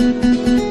Música